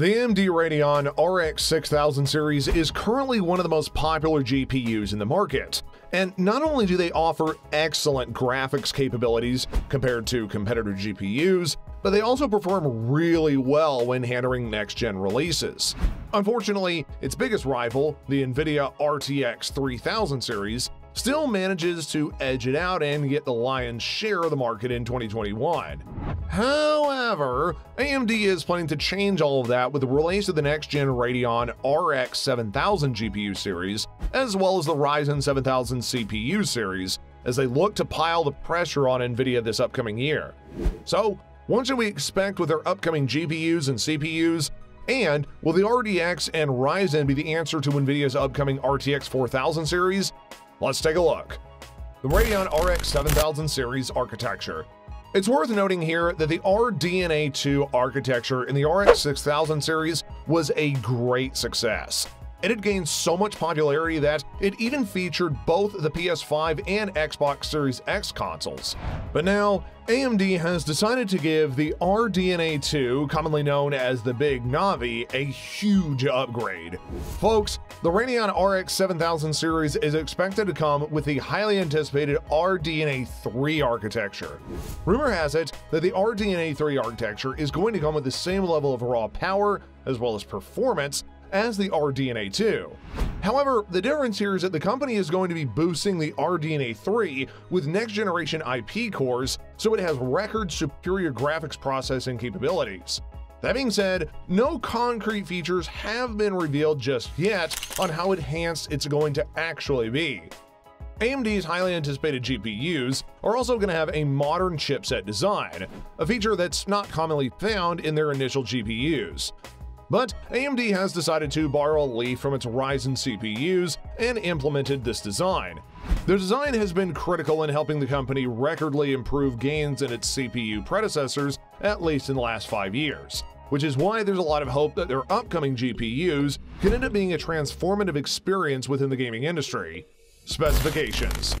The AMD Radeon RX 6000 series is currently one of the most popular GPUs in the market. And not only do they offer excellent graphics capabilities compared to competitor GPUs, but they also perform really well when handling next-gen releases. Unfortunately, its biggest rival, the NVIDIA RTX 3000 series, still manages to edge it out and get the lion's share of the market in 2021. However, AMD is planning to change all of that with the release of the next-gen Radeon RX 7000 GPU series, as well as the Ryzen 7000 CPU series, as they look to pile the pressure on NVIDIA this upcoming year. So, what should we expect with their upcoming GPUs and CPUs? And will the RDX and Ryzen be the answer to NVIDIA's upcoming RTX 4000 series? Let's take a look. The Radeon RX 7000 series architecture. It's worth noting here that the RDNA 2 architecture in the RX 6000 series was a great success. It had gained so much popularity that it even featured both the PS5 and Xbox Series X consoles. But now, AMD has decided to give the RDNA 2, commonly known as the Big Navi, a huge upgrade. Folks, the Radeon RX 7000 series is expected to come with the highly anticipated RDNA 3 architecture. Rumor has it that the RDNA 3 architecture is going to come with the same level of raw power as well as performance as the RDNA 2. However, the difference here is that the company is going to be boosting the RDNA 3 with next generation IP cores, so it has record superior graphics processing capabilities. That being said, no concrete features have been revealed just yet on how enhanced it's going to actually be. AMD's highly anticipated GPUs are also going to have a modern chipset design, a feature that's not commonly found in their initial GPUs. But AMD has decided to borrow a leaf from its Ryzen CPUs and implemented this design. The design has been critical in helping the company recordly improve gains in its CPU predecessors, at least in the last five years which is why there's a lot of hope that their upcoming GPUs can end up being a transformative experience within the gaming industry. Specifications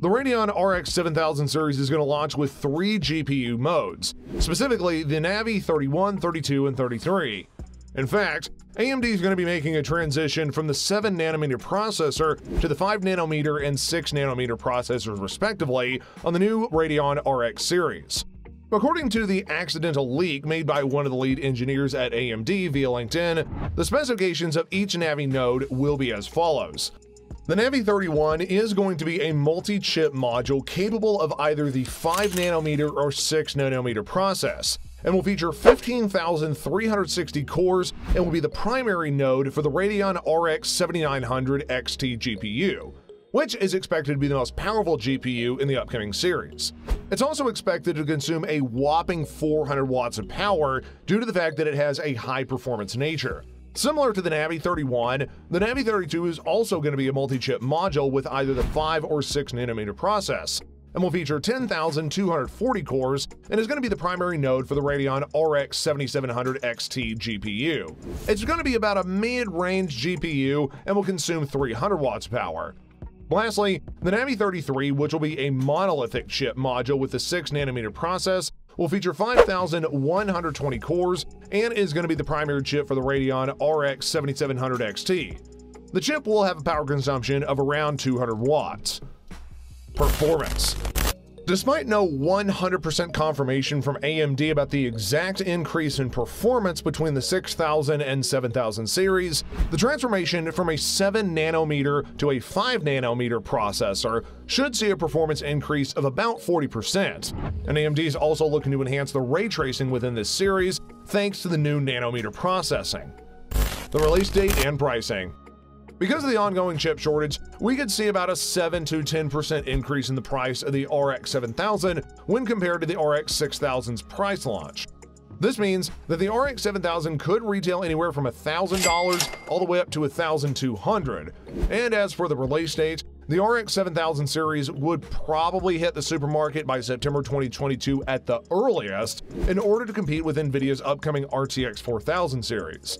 the Radeon RX 7000 series is going to launch with three GPU modes, specifically the Navi 31, 32, and 33. In fact, AMD is going to be making a transition from the 7 nanometer processor to the 5 nanometer and 6 nanometer processors respectively on the new Radeon RX series. According to the accidental leak made by one of the lead engineers at AMD via LinkedIn, the specifications of each Navi node will be as follows. The Navi 31 is going to be a multi-chip module capable of either the 5 nanometer or 6 nanometer process and will feature 15,360 cores and will be the primary node for the Radeon RX 7900 XT GPU, which is expected to be the most powerful GPU in the upcoming series. It's also expected to consume a whopping 400 watts of power due to the fact that it has a high performance nature. Similar to the Navi 31, the Navi 32 is also going to be a multi-chip module with either the 5 or 6 nanometer process, and will feature 10,240 cores and is going to be the primary node for the Radeon RX 7700 XT GPU. It's going to be about a mid-range GPU and will consume 300 watts power. Lastly, the Navi 33, which will be a monolithic chip module with a 6nm process, will feature 5,120 cores and is going to be the primary chip for the Radeon RX 7700 XT. The chip will have a power consumption of around 200 watts. Performance Despite no 100% confirmation from AMD about the exact increase in performance between the 6000 and 7000 series, the transformation from a 7 nanometer to a 5 nanometer processor should see a performance increase of about 40%. And AMD is also looking to enhance the ray tracing within this series thanks to the new nanometer processing. The release date and pricing. Because of the ongoing chip shortage, we could see about a 7 to 10% increase in the price of the RX 7000 when compared to the RX 6000's price launch. This means that the RX 7000 could retail anywhere from $1,000 all the way up to 1,200. And as for the release date, the RX 7000 series would probably hit the supermarket by September 2022 at the earliest in order to compete with NVIDIA's upcoming RTX 4000 series.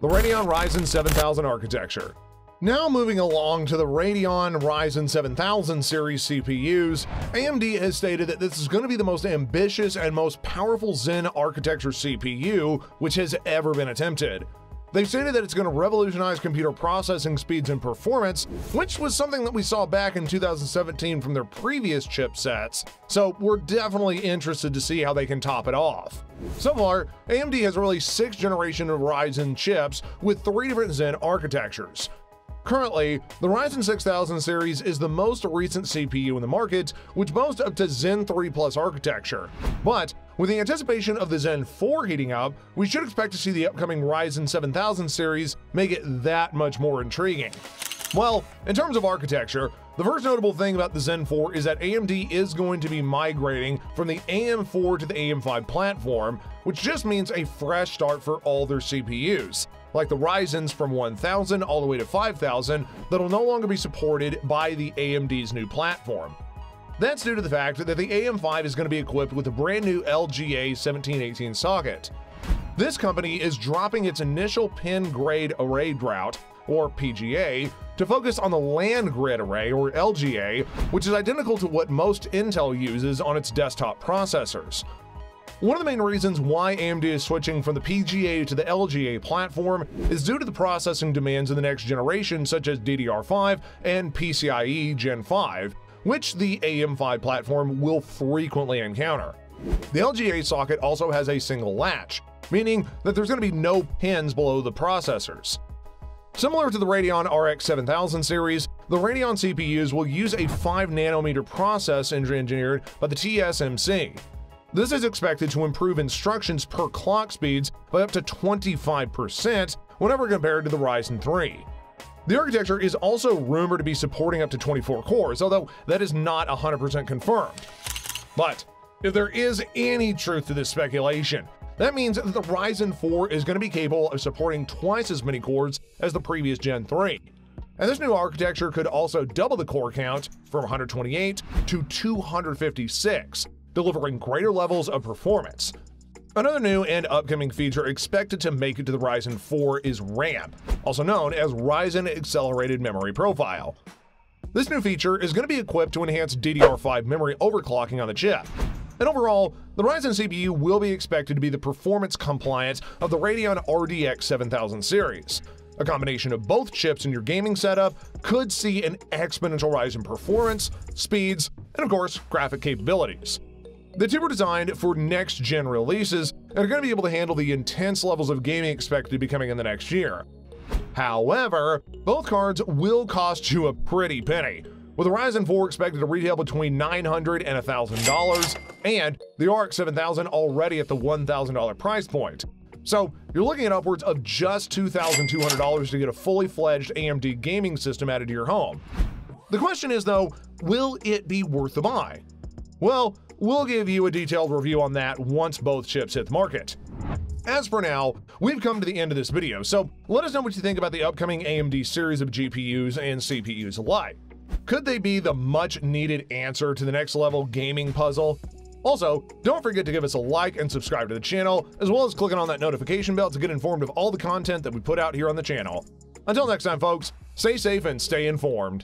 The Radeon Ryzen 7000 architecture Now moving along to the Radeon Ryzen 7000 series CPUs, AMD has stated that this is going to be the most ambitious and most powerful Zen architecture CPU which has ever been attempted. They've stated that it's going to revolutionize computer processing speeds and performance, which was something that we saw back in 2017 from their previous chipsets, so we're definitely interested to see how they can top it off. So far, AMD has released six generation of Ryzen chips with three different Zen architectures. Currently, the Ryzen 6000 series is the most recent CPU in the market, which boasts up to Zen 3 Plus architecture. But with the anticipation of the Zen 4 heating up, we should expect to see the upcoming Ryzen 7000 series make it that much more intriguing. Well, in terms of architecture, the first notable thing about the Zen 4 is that AMD is going to be migrating from the AM4 to the AM5 platform, which just means a fresh start for all their CPUs like the Ryzen's from 1000 all the way to 5000 that'll no longer be supported by the AMD's new platform. That's due to the fact that the AM5 is going to be equipped with a brand new LGA 1718 socket. This company is dropping its initial pin grid array route, or PGA, to focus on the land grid array, or LGA, which is identical to what most Intel uses on its desktop processors. One of the main reasons why AMD is switching from the PGA to the LGA platform is due to the processing demands of the next generation such as DDR5 and PCIe Gen 5, which the AM5 platform will frequently encounter. The LGA socket also has a single latch, meaning that there's going to be no pins below the processors. Similar to the Radeon RX 7000 series, the Radeon CPUs will use a 5nm process engineered by the TSMC, this is expected to improve instructions per clock speeds by up to 25% whenever compared to the Ryzen 3. The architecture is also rumored to be supporting up to 24 cores, although that is not 100% confirmed. But if there is any truth to this speculation, that means that the Ryzen 4 is going to be capable of supporting twice as many cores as the previous Gen 3. And this new architecture could also double the core count from 128 to 256, delivering greater levels of performance. Another new and upcoming feature expected to make it to the Ryzen 4 is RAM, also known as Ryzen Accelerated Memory Profile. This new feature is going to be equipped to enhance DDR5 memory overclocking on the chip. And overall, the Ryzen CPU will be expected to be the performance compliant of the Radeon RDX 7000 series. A combination of both chips in your gaming setup could see an exponential rise in performance, speeds, and of course, graphic capabilities. The two were designed for next gen releases and are going to be able to handle the intense levels of gaming expected to be coming in the next year. However, both cards will cost you a pretty penny, with the Ryzen 4 expected to retail between 900 and $1,000, and the RX 7000 already at the $1,000 price point. So you're looking at upwards of just $2,200 to get a fully fledged AMD gaming system added to your home. The question is though, will it be worth the buy? Well, We'll give you a detailed review on that once both chips hit the market. As for now, we've come to the end of this video, so let us know what you think about the upcoming AMD series of GPUs and CPUs alike. Could they be the much needed answer to the next level gaming puzzle? Also, don't forget to give us a like and subscribe to the channel, as well as clicking on that notification bell to get informed of all the content that we put out here on the channel. Until next time, folks, stay safe and stay informed.